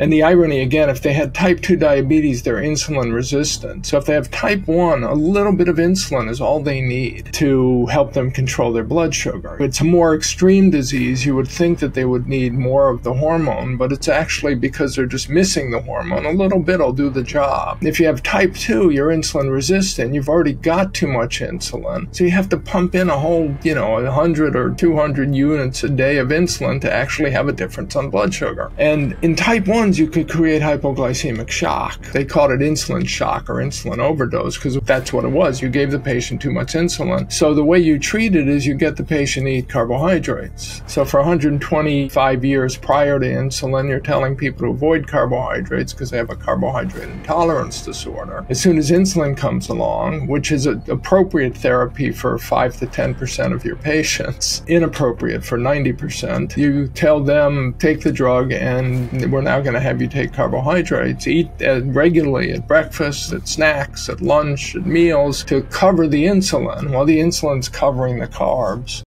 And the irony again, if they had type 2 diabetes, they're insulin resistant. So if they have type 1, a little bit of insulin is all they need to help them control their blood sugar. If it's a more extreme disease, you would think that they would need more of the hormone, but it's actually because they're just missing the hormone. A little bit will do the job. If you have type 2, you're insulin resistant, you've already got too much insulin. So you have to pump in a whole, you know, 100 or 200 units a day of insulin to actually have a difference on blood sugar. And in type 1, you could create hypoglycemic shock. They called it insulin shock or insulin overdose because that's what it was. You gave the patient too much insulin. So the way you treat it is you get the patient to eat carbohydrates. So for 125 years prior to insulin, you're telling people to avoid carbohydrates because they have a carbohydrate intolerance disorder. As soon as insulin comes along, which is an appropriate therapy for 5 to 10% of your patients, inappropriate for 90%, you tell them take the drug and we're now going going to have you take carbohydrates. Eat uh, regularly at breakfast, at snacks, at lunch, at meals to cover the insulin while the insulin's covering the carbs.